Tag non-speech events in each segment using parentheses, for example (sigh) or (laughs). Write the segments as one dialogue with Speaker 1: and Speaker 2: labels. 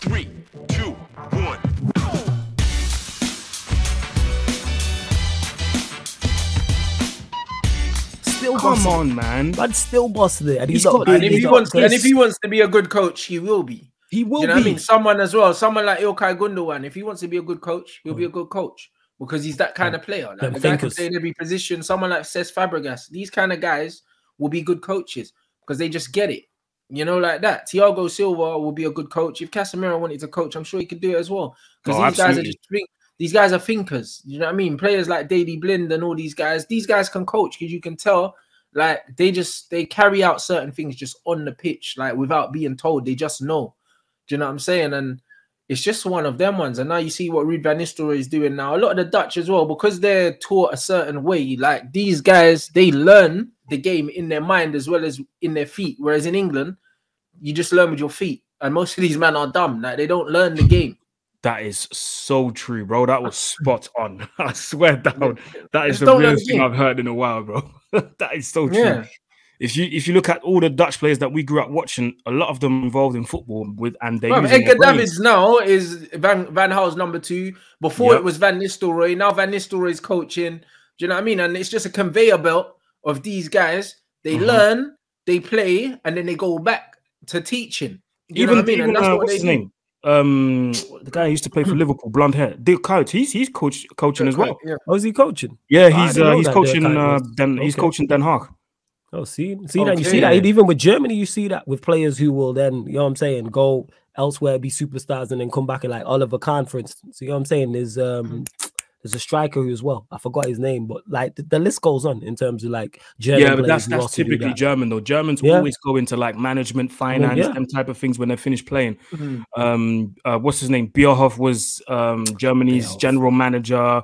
Speaker 1: Three, two, one.
Speaker 2: Still
Speaker 3: Come
Speaker 2: busting.
Speaker 3: on, man.
Speaker 2: But still busting it. And he's,
Speaker 3: He's
Speaker 2: not
Speaker 3: got-
Speaker 4: And if he wants, and if he wants to be a good coach, he will be.
Speaker 3: He will
Speaker 4: you know
Speaker 3: be.
Speaker 4: what I mean? Someone as well, someone like Ilkay Gundogan. If he wants to be a good coach, he'll be a good coach because he's that kind of player. Like the guy can play in every position. Someone like Cesc Fabregas. These kind of guys will be good coaches because they just get it. You know, like that. Thiago Silva will be a good coach. If Casemiro wanted to coach, I'm sure he could do it as well. Because
Speaker 3: Oh,
Speaker 4: these guys are just think, these guys are thinkers. You know what I mean? Players like Daley Blind and all these guys, these guys can coach because you can tell like they just they carry out certain things just on the pitch, like without being told. They just know. Do you know what I'm saying? And it's just one of them ones. And now you see what Ruud van Nistelrooy is doing now. A lot of the Dutch as well, because they're taught a certain way. Like these guys, they learn the game in their mind as well as in their feet. Whereas in England, you just learn with your feet. And most of these men are dumb. Like they don't learn the game.
Speaker 3: That is so true, bro. That was spot on. (laughs) I swear down. That is the realest thing. I've heard in a while, bro. (laughs) that is so true.
Speaker 4: Yeah.
Speaker 3: If you if you look at all the Dutch players that we grew up watching, a lot of them involved in football with and they
Speaker 4: Bruv, Edgar. Davids now is Van Van Gaal's number two. Before
Speaker 3: Yep.
Speaker 4: it was Van Nistelrooy. Now Van Nistelrooy's coaching. Do you know what I mean? And it's just a conveyor belt of these guys. They
Speaker 3: Mhm.
Speaker 4: learn, they play, and then they go back to teaching. You know
Speaker 3: even
Speaker 4: what I mean?
Speaker 3: even
Speaker 4: And that's
Speaker 3: uh,
Speaker 4: what
Speaker 3: what's
Speaker 4: they
Speaker 3: his
Speaker 4: do.
Speaker 3: name? Um, the guy who used to play for Liverpool, blonde hair, Dirk Kuyt. He's he's coach coaching as well.
Speaker 4: Yeah.
Speaker 2: Oh, is he coaching?
Speaker 3: Yeah, he's uh, he's coaching.
Speaker 2: Dirk
Speaker 3: Uh,
Speaker 2: was-
Speaker 3: Den, He's
Speaker 2: okay.
Speaker 3: coaching Den Haag.
Speaker 2: Oh, see, see that you see that even with Germany, you see that with players who will then, you know what I'm saying, go elsewhere, be superstars, and then come back and like Oliver Kahn, for instance. You know what I'm saying? There's um there's a striker who as well. I forgot his name, but like the, the list goes on in terms of like German
Speaker 3: yeah, but that's that's typically
Speaker 2: that.
Speaker 3: German though. Germans
Speaker 2: Yeah.
Speaker 3: always go into like management, finance,
Speaker 2: yeah.
Speaker 3: them type of things when they finish playing.
Speaker 4: Mhm.
Speaker 3: Um, uh, what's his name? Bierhoff was um Germany's
Speaker 2: Bierhoff.
Speaker 3: general manager.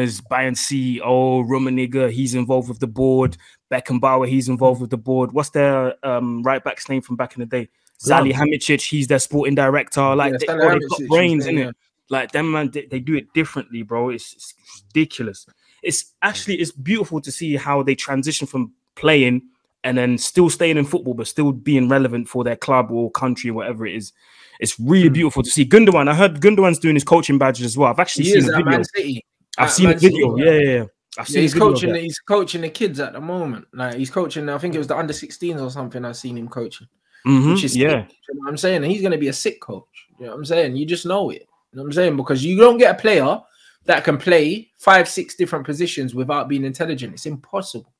Speaker 3: Is Bayern CEO. Rummenigge, he's involved with the board. Beckenbauer, he's involved with the board. What's their um right back's name from back in the day? Salihamidzic, he's their sporting director. Like
Speaker 4: Yeah,
Speaker 3: they, bro, they've got brains in
Speaker 4: yeah.
Speaker 3: it. Like them man, they, they do it differently, bro. It's, it's ridiculous. It's actually it's beautiful to see how they transition from playing and then still staying in football, but still being relevant for their club or country, or whatever it is. It's really
Speaker 4: Hmm.
Speaker 3: beautiful to see. Gundogan, I heard Gundogan's doing his coaching badges as well. I've actually
Speaker 4: He
Speaker 3: seen
Speaker 4: is
Speaker 3: a video.
Speaker 4: Man City.
Speaker 3: I've seen a video. Yeah, yeah, yeah. I've seen
Speaker 4: Yeah, he's coaching. He's coaching the kids at the moment. Like he's coaching. I think it was the under 16s or something. I've seen him coaching.
Speaker 3: Mhm,
Speaker 4: which is
Speaker 3: yeah.
Speaker 4: sick, you know what I'm saying? He's gonna be a sick coach. You know what I'm saying? You just know it. You know what I'm saying? Because you don't get a player that can play five, six different positions without being intelligent. It's impossible.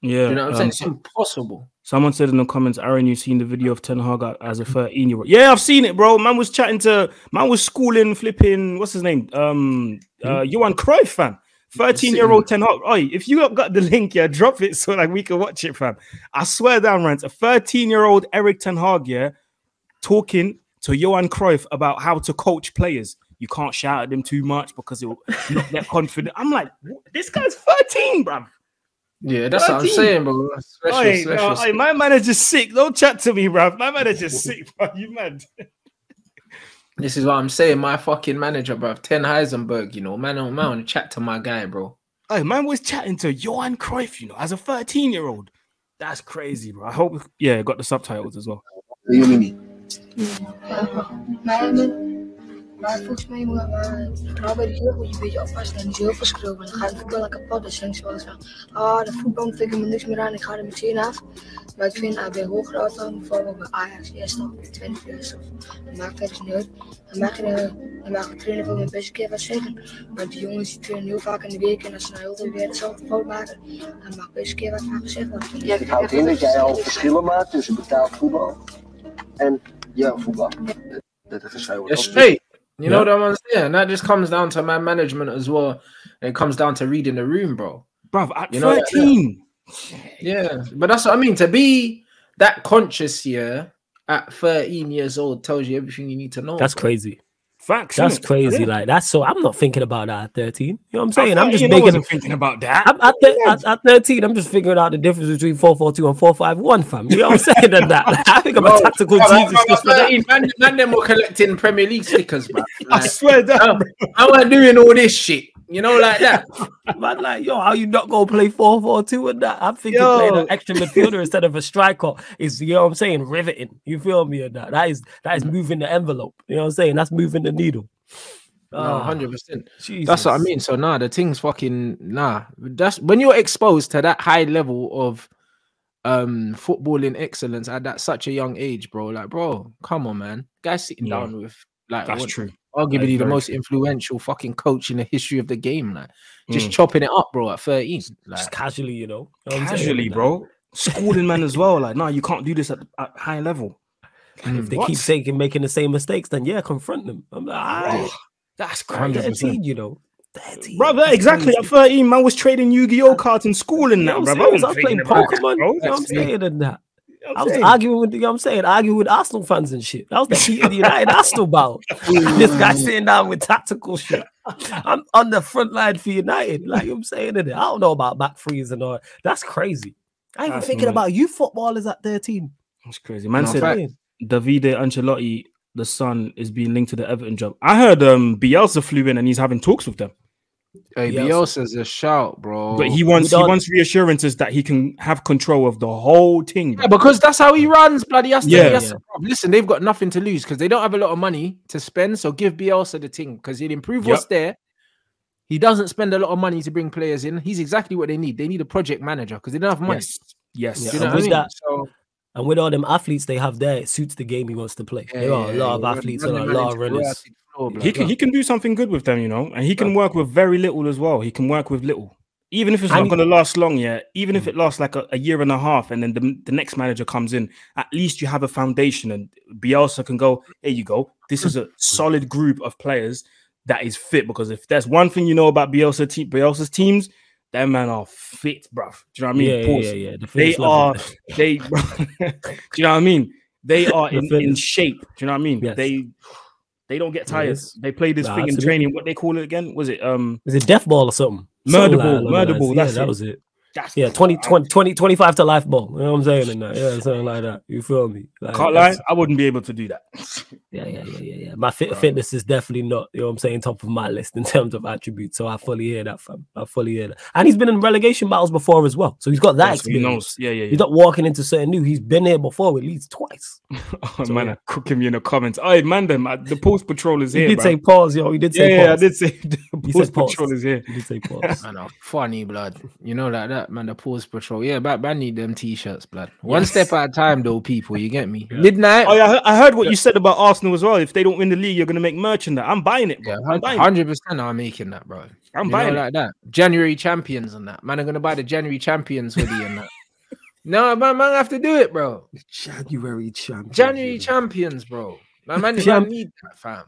Speaker 3: Yeah.
Speaker 4: You know what I'm
Speaker 3: um,
Speaker 4: saying? It's impossible.
Speaker 3: Someone said in the comments, Aaron, you've seen the video of Ten Hag as a 13 year old. Yeah, I've seen it, bro. Man was chatting to, man was schooling, flipping, what's his name? Um, uh, Johan Cruyff, fam. 13 year old Ten Hag. Oi, if you got the link, yeah, drop it so like we can watch it, fam. I swear down, Rants, a 13 year old Erik Ten Hag, yeah, talking to Johan Cruyff about how to coach players. You can't shout at them too much because it will not get (laughs) confident. I'm like, this guy's 13, bruv.
Speaker 4: Yeah, that's what I'm saying, bro. Special,
Speaker 3: Oi,
Speaker 4: special,
Speaker 3: no, oi, my manager's sick. Don't chat to me, bruv. My manager's (laughs) sick, bro. You mad?
Speaker 4: This is what I'm saying. My fucking manager, bro, Ten Heisenberg. You know, man, on man, want to chat to my guy, bro.
Speaker 3: Hey, man was chatting to Johan Cruyff, you know, as a 13 year old. That's crazy, bro. I hope, yeah, got the subtitles as well. (laughs)
Speaker 5: Maar, volgens mij moet vooral bij de jeugd moet je een beetje oppassen en niet heel veel schreeuwen. Dan gaat het voetbal aan kapot. Dus denk je wel eens van, ah, de voetbal vind ik me niks meer aan, ik ga er meteen af. Maar ik vind bij hogere auto, bijvoorbeeld bij Ajax, eerst nog 20 plus, of dat maakt het dus niet uit. Dan mag je de, dan mag de trainer wel een best een keer wat zeggen. Maar die jongens die trainen heel vaak in de week en als ze nou heel veel weer hetzelfde fout maken, dan mag best een keer wat van gezegd worden.
Speaker 6: Het houdt in dat jij al verschillen maakt tussen betaald voetbal en jouw voetbal. Dat het verschil wordt.
Speaker 4: You know what I'm saying? and That just comes down to man management as well. It comes down to reading the room, bro.
Speaker 3: Bruv, at
Speaker 4: You know that-
Speaker 3: 13.
Speaker 4: Yeah, but that's what I mean. To be that conscious here at 13 years old tells you everything you need to know.
Speaker 2: That's
Speaker 4: bro.
Speaker 2: crazy.
Speaker 3: Facts.
Speaker 2: That's crazy.
Speaker 3: Yeah.
Speaker 2: Like that's so. I'm not thinking about that at 13. You know what I'm saying? I'm just
Speaker 3: 13, I
Speaker 2: making.
Speaker 3: wasn't thinking about that.
Speaker 2: I'm, at, thir- at, at 13, I'm just figuring out the difference between 442 and 451, fam. You know what I'm saying? (laughs) And that, like, (laughs) I think I'm a tactical
Speaker 4: bro,
Speaker 2: genius
Speaker 4: bro,
Speaker 2: just for that.
Speaker 4: 13, man, man, them were collecting Premier League stickers, (laughs) bro.
Speaker 3: I
Speaker 4: Like,
Speaker 3: swear down.
Speaker 4: I weren't doing all this shit. You know, like that. (laughs)
Speaker 2: Man, like, yo, how you not gonna play 4 4 2 and that? I'm thinking
Speaker 3: Yo.
Speaker 2: playing an extra midfielder instead of a striker is, you know what I'm saying, riveting. You feel me? And that that is that is moving the envelope. You know what I'm saying? That's moving the needle.
Speaker 4: No,
Speaker 2: Ah,
Speaker 4: hundred percent. That's what I mean. So nah, the thing's fucking nah. That's when you're exposed to that high level of um footballing excellence at that such a young age, bro. Like, bro, come on, man. Guys sitting
Speaker 3: Yeah.
Speaker 4: down with like
Speaker 3: That's
Speaker 4: one-
Speaker 3: true.
Speaker 4: arguably the most
Speaker 3: true.
Speaker 4: influential fucking coach in the history of the game, like just
Speaker 3: Mm.
Speaker 4: chopping it up, bro, at 13.
Speaker 2: just
Speaker 4: Like,
Speaker 2: casually, you know. You know what I'm saying?
Speaker 3: Casually, bro. Schooling man as well. Like, no, you can't do this at, at high level.
Speaker 2: And if they
Speaker 3: What?
Speaker 2: keep taking making the same mistakes, then yeah, confront them. I'm like, alright,
Speaker 3: That's
Speaker 4: crazy.
Speaker 2: 13, you know. 13.
Speaker 3: Brother, exactly. At 13, man was trading Yu-Gi-Oh cards in school and
Speaker 2: You
Speaker 3: that,
Speaker 2: know
Speaker 3: bro.
Speaker 2: I'm? I was playing Pokemon. You know what I'm saying? And that.
Speaker 3: You know what
Speaker 2: I was
Speaker 3: saying?
Speaker 2: arguing with, you know what I'm saying? Arguing with Arsenal fans and shit. That was the heat of the United Arsenal battle. (laughs) this guy sitting down with tactical shit. I'm on the front line for United. Like I'm saying it. I don't know about back freeze and all. That's crazy. I ain't even
Speaker 3: That's
Speaker 2: thinking
Speaker 3: mad.
Speaker 2: about you footballers at 13.
Speaker 3: That's crazy. Man
Speaker 4: No,
Speaker 3: said
Speaker 4: fact.
Speaker 3: Davide Ancelotti, the son, is being linked to the Everton job. I heard um Bielsa flew in and he's having talks with them.
Speaker 4: Hey,
Speaker 2: Yeah,
Speaker 4: Bielsa's a shout, bro.
Speaker 3: But he wants he wants reassurances that he can have control of the whole thing.
Speaker 4: Yeah, because that's how he runs, bloody. He has to,
Speaker 3: Yeah.
Speaker 2: Yeah.
Speaker 4: listen, they've got nothing to lose because they don't have a lot of money to spend. So give Bielsa the thing because he'll improve what's there. He doesn't spend a lot of money to bring players in. He's exactly what they need. They need a project manager because they don't have money.
Speaker 3: Yes. Yes.
Speaker 2: Yeah,
Speaker 4: you know
Speaker 2: and
Speaker 4: what I mean?
Speaker 2: that-
Speaker 4: So
Speaker 2: And with all them athletes they have there, it suits the game he wants to play. there are a lot of athletes and a lot of runners.
Speaker 4: floor.
Speaker 3: He can he can do something good with them, you know, and he can work with very little as well. He can work with little, even if it's
Speaker 2: And
Speaker 3: not going to last long. Yeah, even if mm. it lasts like a, a year and a half, and then the, the next manager comes in, at least you have a foundation, and Bielsa can go. Here you go. This is a solid group of players that is fit. Because if there's one thing you know about Bielsa te- Bielsa's teams, them man are fit, bruv. Do you know what I mean?
Speaker 2: yeah,
Speaker 3: Pause.
Speaker 2: yeah, yeah. The
Speaker 3: They are they. (laughs) bro, do you know what I mean? They are in, in shape. Do you know what I mean?
Speaker 2: Yes.
Speaker 3: They they don't get tired.
Speaker 2: Yes.
Speaker 3: They play this
Speaker 2: Nah,
Speaker 3: thing in training. What they call it again? Was it um
Speaker 2: Is it death ball or something?
Speaker 3: Murder ball, murder ball,
Speaker 2: lines. Yeah,
Speaker 3: that's
Speaker 2: that was it.
Speaker 3: That's
Speaker 2: Yeah, 20, 20, 20, 25 to life ball. You know what I'm saying? And that. Yeah, something like that. You feel me? Like,
Speaker 3: can't lie, I wouldn't be able to do that. (laughs)
Speaker 2: Yeah, yeah, yeah, yeah, yeah. My fit, fitness is definitely not, you know what I'm saying, top of my list in (laughs) terms of attributes. So I fully hear that, fam. I fully hear that. And he's been in relegation battles before as well. So he's got that
Speaker 3: Yeah, so he knows. Yeah, yeah, yeah.
Speaker 2: He's not walking into something new. He's been here before with Leeds twice. (laughs)
Speaker 3: oh,
Speaker 2: so,
Speaker 3: man,
Speaker 2: yeah.
Speaker 3: are cooking me in the comments. Oh, man, them uh, the post patrol is
Speaker 2: He
Speaker 3: here.
Speaker 2: did
Speaker 3: bruv.
Speaker 2: say pause, yo. He did
Speaker 3: yeah,
Speaker 2: say
Speaker 3: yeah, I did say the
Speaker 2: He
Speaker 3: post
Speaker 2: pause.
Speaker 3: patrol is here.
Speaker 2: He did say (laughs) pause.
Speaker 4: Man, a funny blood. You know like that, man. The pause patrol. Yeah, but I need them t-shirts, blood. One step at a time, though, people. You get me? Midnight.
Speaker 3: Oh yeah, I heard- I heard what you said about Arsenal as well. If they don't win the league, you're gonna make merch in that. I'm buying it, bro.
Speaker 4: Yeah,
Speaker 3: I'm buying it.
Speaker 4: hundred percent. I'm making that, bro.
Speaker 3: I'm
Speaker 4: You
Speaker 3: buying
Speaker 4: know,
Speaker 3: it.
Speaker 4: like that. January champions and that. Man, I'm gonna buy the January champions hoodie and that. (laughs) No, man, man, I have to do it, bro.
Speaker 2: January champions.
Speaker 4: January champions, bro. Man, man, man
Speaker 2: Champ-
Speaker 4: need that, fam.